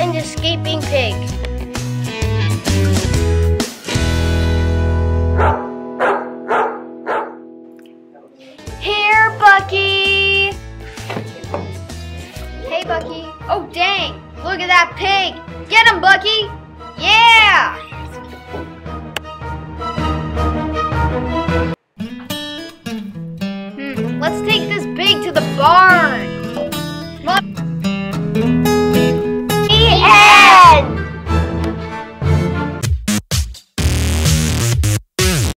and escaping pig. Here, Bucky! Hey, Bucky. Oh, dang! Look at that pig! Get him, Bucky! Yeah! Hmm, let's take this pig to the barn!